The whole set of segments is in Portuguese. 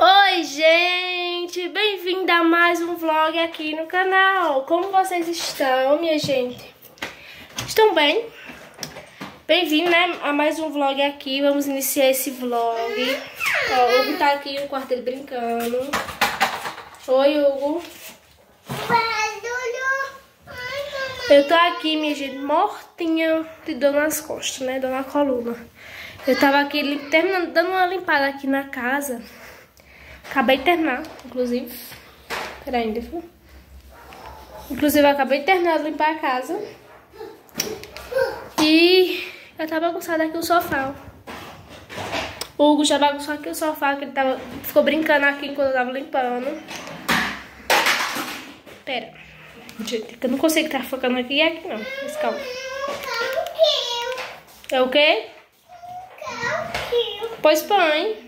Oi, gente! Bem-vinda a mais um vlog aqui no canal. Como vocês estão, minha gente? Estão bem? Bem-vindo, né, a mais um vlog aqui. Vamos iniciar esse vlog. Ó, o Hugo tá aqui no quarto dele brincando. Oi, Hugo. Eu tô aqui, minha gente, mortinha de dor nas costas, né? Dor na coluna. Eu tava aqui terminando, dando uma limpada aqui na casa. Acabei de terminar, inclusive. Peraí, ainda? Inclusive, eu acabei de terminar de limpar a casa. E eu tava bagunçada aqui o sofá. O Hugo já bagunçou aqui o sofá, que ele tava, ficou brincando aqui enquanto eu tava limpando. Pera. Gente, eu não consigo estar focando aqui e aqui não. Mas calma. É o quê? Pois põe.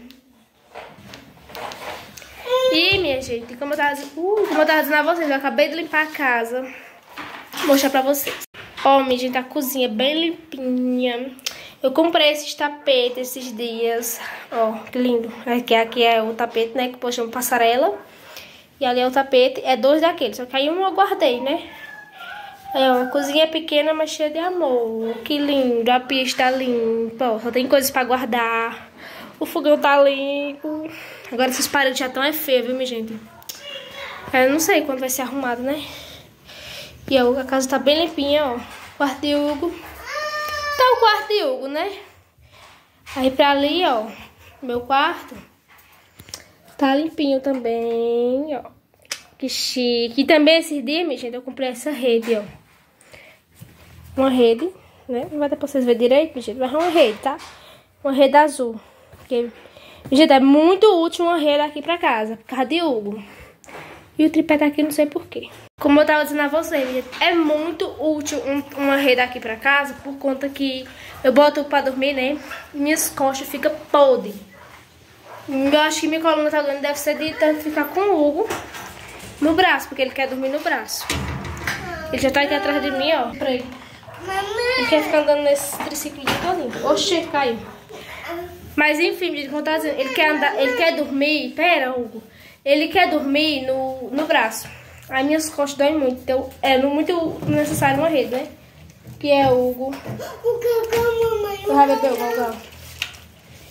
E, minha gente, como eu tava, uh, como eu tava dizendo a vocês, eu acabei de limpar a casa. Vou mostrar pra vocês. Ó, minha gente, a cozinha bem limpinha. Eu comprei esses tapetes esses dias. Ó, que lindo. Aqui, aqui é o tapete, né, que poxa, uma passarela. E ali é o tapete, é dois daqueles, só que aí um eu guardei, né? É, a cozinha é pequena, mas cheia de amor. Que lindo, a pia está limpa, só tem coisas pra guardar. O fogão tá limpo. Agora essas paredes já estão é feio, viu, minha gente? Eu não sei quando vai ser arrumado, né? E a casa tá bem limpinha, ó. Quarto de Hugo. Tá o quarto de Hugo, né? Aí pra ali, ó, meu quarto. Tá limpinho também, ó. Que chique. E também esses dias, minha gente, eu comprei essa rede, ó. Uma rede, né? Não vai dar pra vocês verem direito, minha gente, mas é uma rede, tá? Uma rede azul. Porque, gente, é muito útil uma rede aqui pra casa, por causa de Hugo. E o tripé tá aqui, não sei porquê. Como eu tava dizendo a vocês, é muito útil um, uma rede aqui pra casa, por conta que eu boto pra dormir, né? E minhas costas ficam podres. Eu acho que minha coluna tá doendo, deve ser de tanto ficar com o Hugo no braço, porque ele quer dormir no braço. Ele já tá aqui atrás de mim, ó, pra ele. Ele quer ficar andando nesse triciclo todinho. Oxê, caiu. Mas enfim, de contar dizendo, ele quer andar, ele quer dormir, pera, Hugo. Ele quer dormir no, no braço. Aí minhas costas doem muito, então é muito necessário uma rede, né? Que é Hugo. O Rabetel,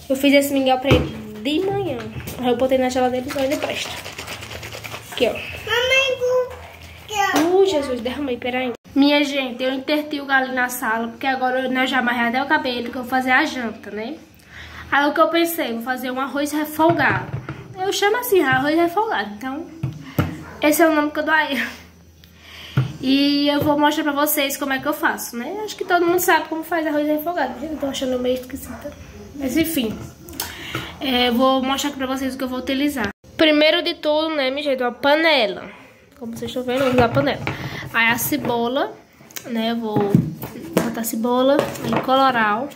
Eu fiz esse mingau pra ele de manhã. Aí eu botei na geladeira e ainda presta. Aqui, ó. Uh, Jesus, derramei, peraí. Minha gente, eu interti o galho na sala, porque agora eu já amarrei até o cabelo, que eu vou fazer a janta, né? Aí o que eu pensei, vou fazer um arroz refogado. Eu chamo assim, arroz refogado, então... Esse é o nome que eu dou aí. E eu vou mostrar pra vocês como é que eu faço, né? Acho que todo mundo sabe como faz arroz refogado. Eu tô achando meio esquisita. Mas enfim é, vou mostrar aqui pra vocês o que eu vou utilizar. Primeiro de tudo, né, minha gente, uma panela. Como vocês estão vendo, eu vou usar a panela. Aí a cebola, né, eu vou botar a cebola, aí coloral.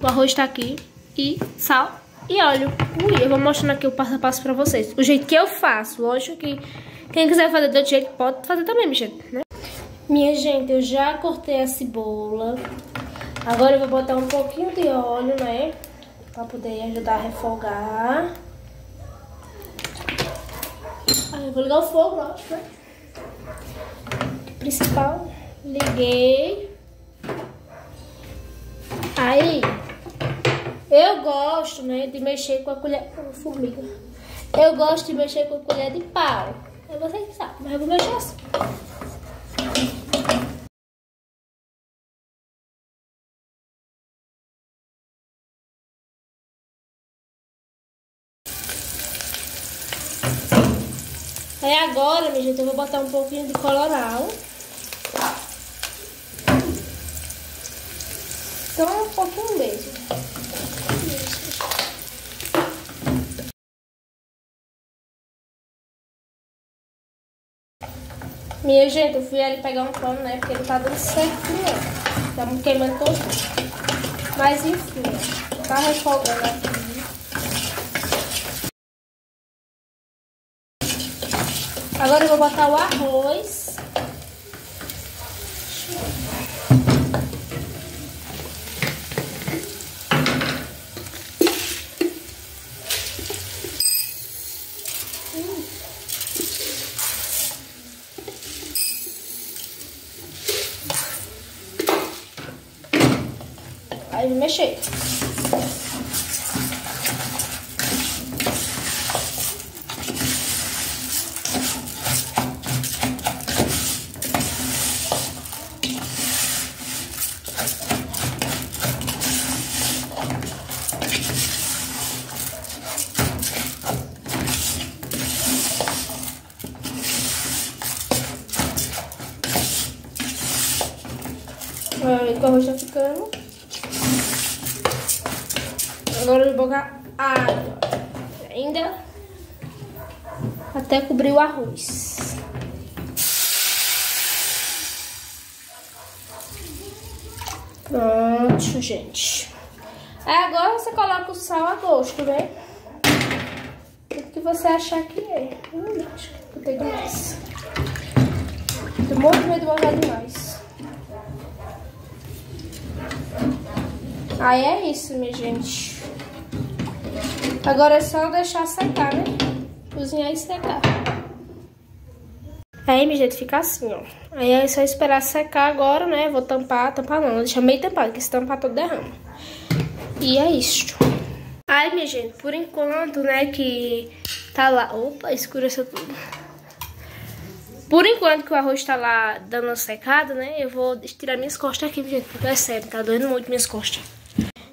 O arroz tá aqui. E sal e óleo. Ui, eu vou mostrando aqui o passo a passo pra vocês. O jeito que eu faço. Lógico que quem quiser fazer do outro jeito pode fazer também, minha gente, né? Minha gente, eu já cortei a cebola. Agora eu vou botar um pouquinho de óleo, né? Pra poder ajudar a refogar. Aí eu vou ligar o fogo, lógico, né? Principal. Liguei. Aí, eu gosto, né, de mexer com a colher... Oh, formiga. Eu gosto de mexer com a colher de pau. É vocês que sabem, mas eu vou mexer assim. Aí agora, minha gente, eu vou botar um pouquinho de coloral. Então, um pouquinho mesmo. Minha gente, eu fui ali pegar um pano, né? Porque ele tá dando certinho, ó. Tá me queimando todo. Mas enfim, tá refogando aqui. Agora eu vou botar o arroz. Mexer. Olha o arroz tá ficando. Agora eu vou colocar água. Ainda até cobrir o arroz. Pronto, gente. Agora você coloca o sal a gosto, né? O que você achar que é. Hum, acho que botei demais. Tô muito medo de botar demais. Aí é isso, minha gente. Agora é só deixar secar, né? Cozinhar e secar. Aí, minha gente, fica assim, ó. Aí é só esperar secar agora, né? Vou tampar, tampar não, deixa meio tampado, porque se tampar todo derrama. E é isso. Aí, minha gente, por enquanto, né, que tá lá... Opa, escureceu tudo. Por enquanto que o arroz tá lá dando uma secada, né, eu vou estirar minhas costas aqui, gente, porque é sério, tá doendo muito minhas costas.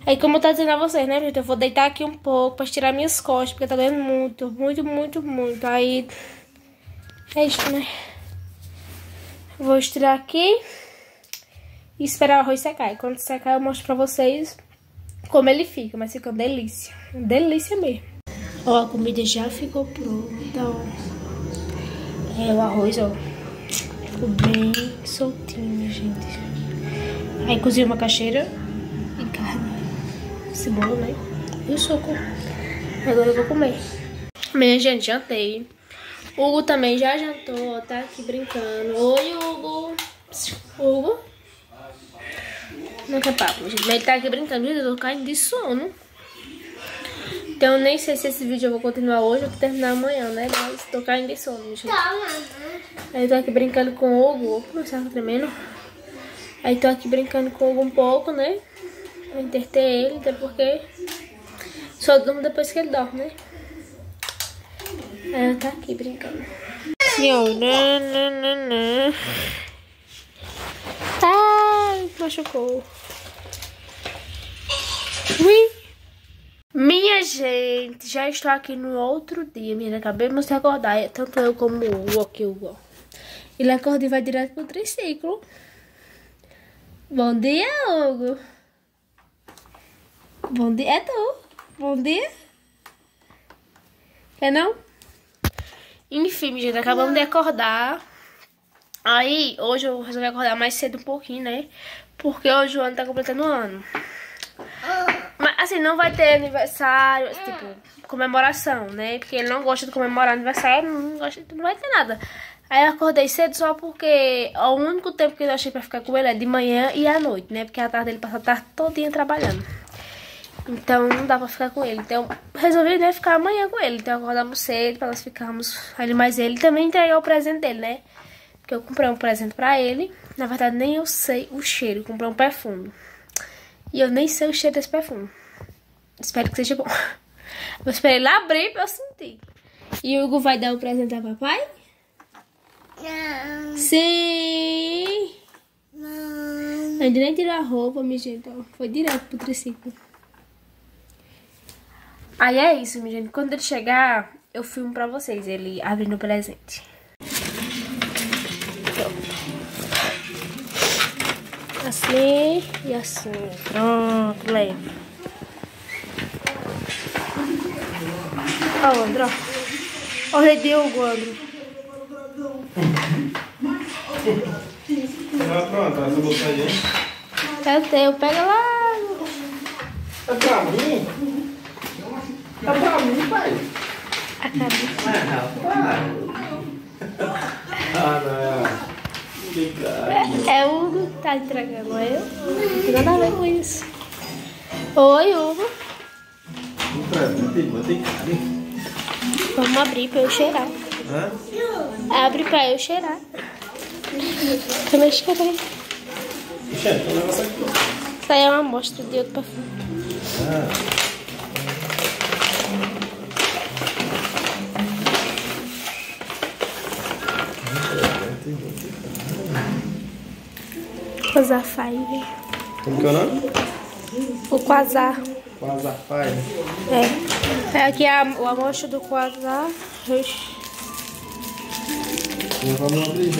Aí, como eu tô dizendo a vocês, né, gente? Eu vou deitar aqui um pouco pra estirar minhas costas, porque tá doendo muito, muito, muito, muito. Aí, é isso, né? Vou estirar aqui e esperar o arroz secar. E quando secar, eu mostro pra vocês como ele fica. Mas fica uma delícia. Uma delícia mesmo. Ó, a comida já ficou pronta, ó. É, o arroz, ó. Ficou bem soltinho, gente. Aí, cozinhei uma caixeira e carne cebola, né? E o suco. Agora eu vou comer. Minha gente, jantei. O Hugo também já jantou, tá aqui brincando. Oi, Hugo. Hugo. Não quer papo, gente. Ele tá aqui brincando. Gente, eu tô caindo de sono. Então, nem sei se esse vídeo eu vou continuar hoje ou vou terminar amanhã, né? Mas tô caindo de sono, gente. Aí eu tô aqui brincando com o Hugo. Opa, será que tremendo? Aí tô aqui brincando com o Hugo um pouco, né? Vou interter ele, até porque só durmo depois que ele dorme, né? Ela tá aqui brincando. Assim, ó. Nananana. Ai, machucou. Ui. Minha gente, já estou aqui no outro dia, menina. Acabamos de acordar, tanto eu como o Hugo o Hugo. Ele acorda e vai direto pro triciclo. Bom dia, Hugo. Bom dia, é tu. Bom dia. Quer não? Enfim, gente, acabamos de acordar. Aí, hoje eu resolvi acordar mais cedo um pouquinho, né? Porque hoje o ano tá completando um ano. Mas, assim, não vai ter aniversário, tipo, comemoração, né? Porque ele não gosta de comemorar aniversário, não, gosta, não vai ter nada. Aí eu acordei cedo só porque o único tempo que eu achei pra ficar com ele é de manhã e à noite, né? Porque a tarde ele passa a tarde todinha trabalhando. Então não dá pra ficar com ele. Então resolvi né, ficar amanhã com ele. Então acordamos cedo pra nós ficarmos ali mais ele. Também entregou o presente dele, né? Porque eu comprei um presente pra ele. Na verdade nem eu sei o cheiro. Eu comprei um perfume. E eu nem sei o cheiro desse perfume. Espero que seja bom. Vou esperar ele abrir pra eu sentir. E o Hugo vai dar o presente a papai? Não. Sim! Não. Ainda nem tirou a roupa, minha gente. Foi direto pro triciclo. Aí é isso, minha gente. Quando ele chegar, eu filmo pra vocês ele abrindo o presente. Assim e assim. Pronto, leve. Ó, o André. ó. Olha de Hugo, André. Tá pronto, essa botadinha. É teu, pega lá. É pra mim? É pra mim, pai. É. Ah, não. Obrigado. É o Hugo que tá entregando, é eu? Não tem nada a ver com isso. Oi, Hugo. Vamos abrir pra eu cheirar. Hã? Abre pra eu cheirar. Também cheirei. Aqui. Essa aí é uma amostra de outro perfume. Quasar Five. Como que é o nome? O Quasar. Quasar Fire. É. É aqui a, o amostra do Quasar. Não vamos abrir já.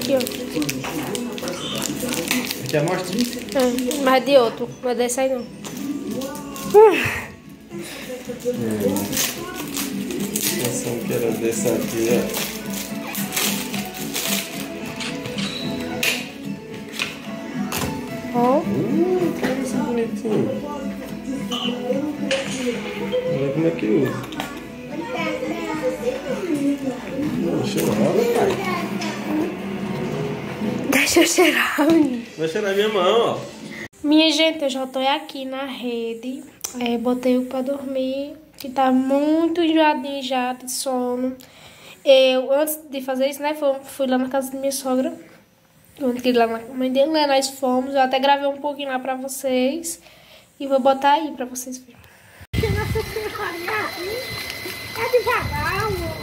Aqui, ó. Aqui é a mostra? É, mas de outro. É desse aí não. Noção que era desse aqui, ó. Ó. Hum, que isso bonitinho. Olha como é que usa. Não, nada, pai. Deixa eu cheirar, menino. Vai cheirar minha mão, ó. Minha gente, eu já tô aqui na rede. É, botei o pra dormir, que tá muito enjoadinho já de sono. Eu, antes de fazer isso, né, fui, fui lá na casa da minha sogra. Que lá na mãe dele, né, nós fomos. Eu até gravei um pouquinho lá pra vocês. E vou botar aí pra vocês verem. É devagar, amor.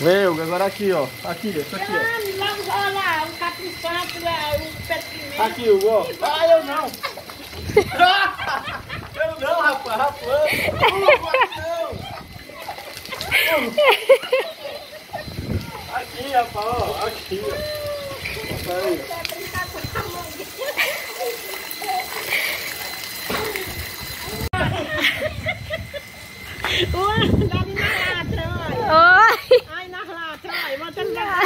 Veio, agora aqui, ó. Aqui, isso aqui, ó. Ah, lá, olha lá, o caprichante, lá, o pé de pimenta. Aqui, Hugo, ó. Ah, eu não. Não. Aqui, rapaz, ó. Aqui, ó. Aí. Olha. Oi! Ai, nas latras, olha. Botando na...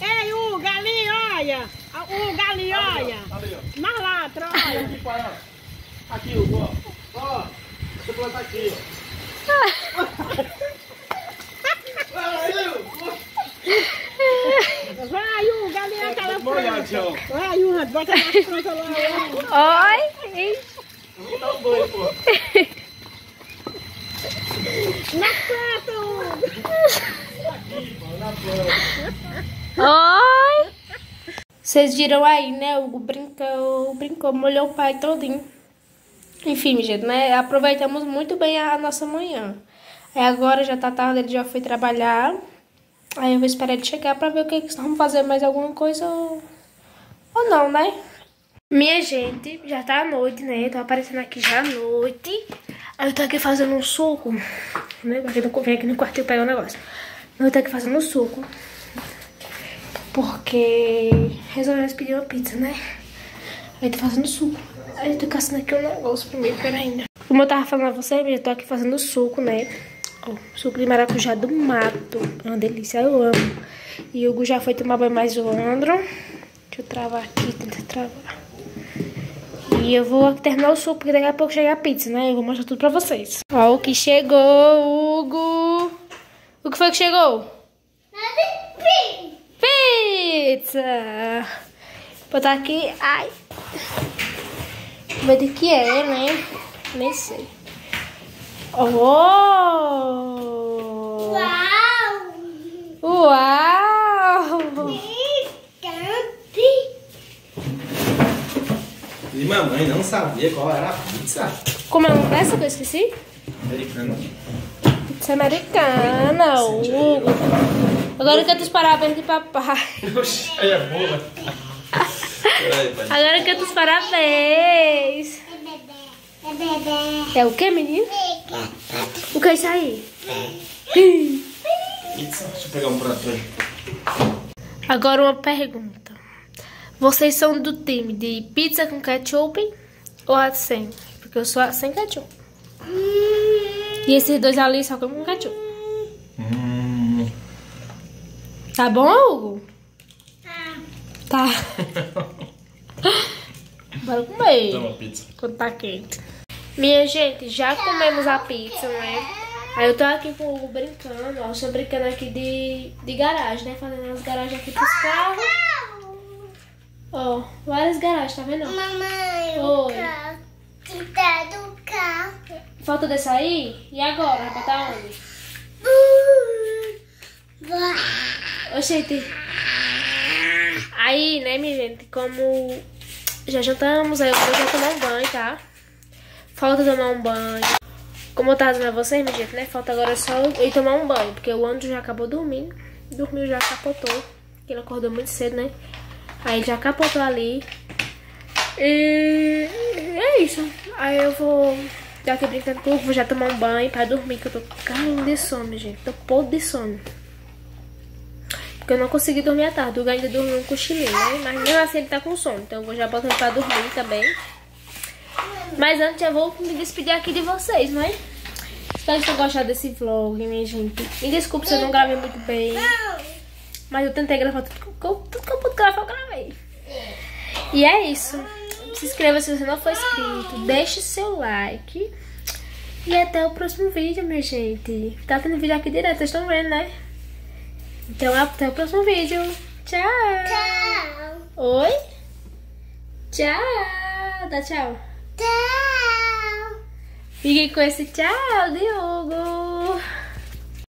Ei, Hugo, ali, olha. Hugo, ali, olha. Ó. Nas latras, olha. Aqui, ó. Ó. Ó, você planta aqui, ó. Vai, ali naquela Molhado, planta. ó. Vai, Hugo, bota na planta lá. Oi! Eu vou dar um banho, pô. Na planta. Aqui, pô, na planta. Oi! Vocês viram aí, né? O Hugo brincou, brincou, molhou o pai todinho. Enfim, gente, né? Aproveitamos muito bem a nossa manhã. Aí agora já tá tarde, ele já foi trabalhar. Aí eu vou esperar ele chegar pra ver o que que vamos fazer mais alguma coisa ou, ou não, né? Minha gente, já tá à noite, né? Tô aparecendo aqui já à noite. Aí eu tô aqui fazendo um suco. Né? Aqui no, vem aqui no quartinho pegar o negócio. Eu tô aqui fazendo um suco. Porque resolvemos pedir uma pizza, né? Aí tô fazendo suco. Tô caçando aqui um negócio primeiro, pera ainda. Como eu tava falando a você, eu tô aqui fazendo suco, né? Ó, suco de maracujá do mato. É uma delícia, eu amo. E o Hugo já foi tomar banho mais o Andro. Deixa eu travar aqui, tentar travar. E eu vou terminar o suco, porque daqui a pouco chega a pizza, né? Eu vou mostrar tudo pra vocês. Ó, o que chegou, Hugo. O que foi que chegou? Pizza! Vou botar aqui. Ai. Ver de que é, né? Nem sei. Oh! Uau! Uau! E mamãe não sabia qual era a pizza Como é o nome dessa que eu esqueci? americana. Pizza americana, Hugo. Agora canta os parabéns de papai. Oxi, aí é boa. Agora canta os parabéns. É bebê. É o que, menino? O que é isso aí? Pizza. Deixa eu pegar um prato aí. Agora uma pergunta. Vocês são do time de pizza com ketchup ou a sem? Porque eu sou a sem ketchup. E esses dois ali só comem com ketchup. Hum. Tá bom, Hugo? Tá. Bora comer. Toma pizza. Quando tá quente. Minha gente, já comemos a pizza, né? Aí eu tô aqui com o Hugo brincando, ó. Estou brincando aqui de, de garagem, né? Fazendo as garagens aqui pros carros. Ó, várias garagens, tá vendo? Mamãe, Oi. o carro. Tá do carro. Falta desse aí? E agora? Vai botar onde? Oxente. Aí, né, minha gente, como já jantamos, aí eu vou tomar um banho, tá? Falta tomar um banho. Como eu tava dizendo a vocês, minha gente, né? Falta agora só eu ir tomar um banho, porque o Andro já acabou dormindo. Dormiu, já capotou. Ele acordou muito cedo, né? Aí já capotou ali. E é isso. Aí eu vou dar aqui brincando com vou já tomar um banho pra dormir, que eu tô caindo de sono, gente. Tô podre de sono. Porque eu não consegui dormir à tarde. O ainda dormiu um cochilinho, né? Mas mesmo assim ele tá com sono. Então eu vou já botar ele pra dormir também. Mas antes eu vou me despedir aqui de vocês, não é? Espero que tenham gostado desse vlog, minha gente. Me desculpe se eu não gravei muito bem. Mas eu tentei gravar tudo que eu, tudo que eu pude gravar, eu gravei. E é isso. Se inscreva se você não for inscrito. Deixe seu like. E até o próximo vídeo, minha gente. Tá tendo vídeo aqui direto, vocês estão vendo, né? Então até o próximo vídeo. Tchau. Tchau. Oi? Tchau. Dá tchau. Tchau. Fiquem com esse tchau, Diogo.